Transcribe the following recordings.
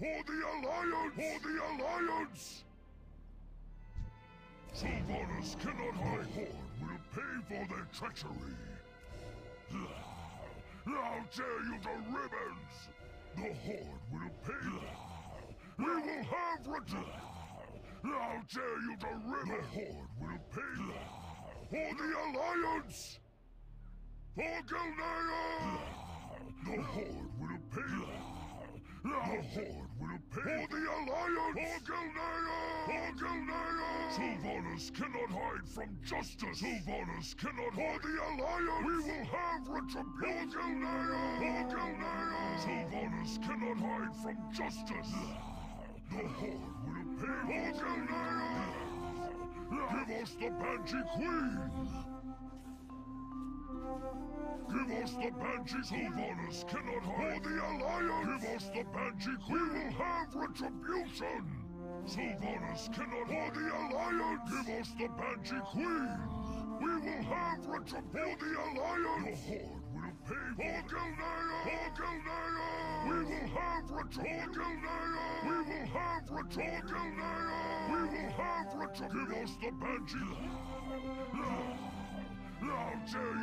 For the Alliance! For the Alliance! Sylvanas cannot hide. The Horde will pay for their treachery. How dare you to ribbons! The Horde will pay. We will have return. How dare you to ribbons! The Horde will pay. For the Alliance! For Gilneas! The Horde will pay. The Horde will pay. For the Alliance! For Gilneas! For Gilneas! Sylvanas cannot hide from justice! Sylvanas cannot For the Alliance! We will have retribution! For Gilneas! For! Sylvanas cannot hide from justice! The Horde will pay. For Gilneas! Give us the Banshee Queen! Us the Banshee Sylvanas cannot hide. The Alliance! Give us the Banshee Queen! We will have retribution! Sylvanas cannot For the Alliance! Give us the Banshee Queen! We will have retribution! For the Alliance! The Horde will pay for Gilneas! For Gilneas! We will have retribution! For Gilneas! We will have retribution! For! We will have retribution! Give us the Banshee! How dare you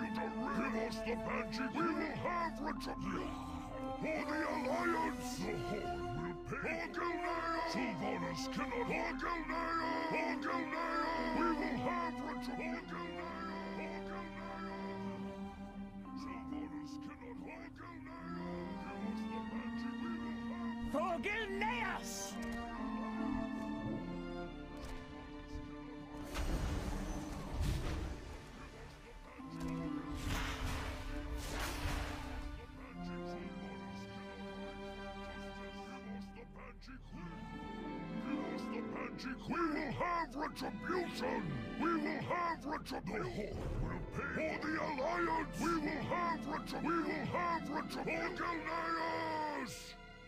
to us the Banshee? We will have retribution! For the Alliance! The Horde will pay! For Gilneas! Sylvanas cannot For Gilneas! For Gilneas! We will have retribution! For Gilneas! For Gilneas! Sylvanas cannot For Gilneas! Give us the Banshee! We will have... For Gilneas! We will have retribution! We will have retribution! Will pay for the Alliance! We will have retribution! We will have retribution! For Gilneas!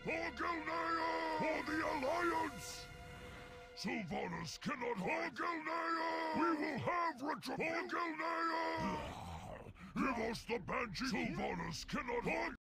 For Gilneas! For the Alliance! Sylvanas cannot hold Gilneas! We will have retribution! For Gilneas! Give us the Banshee! Sylvanas cannot hold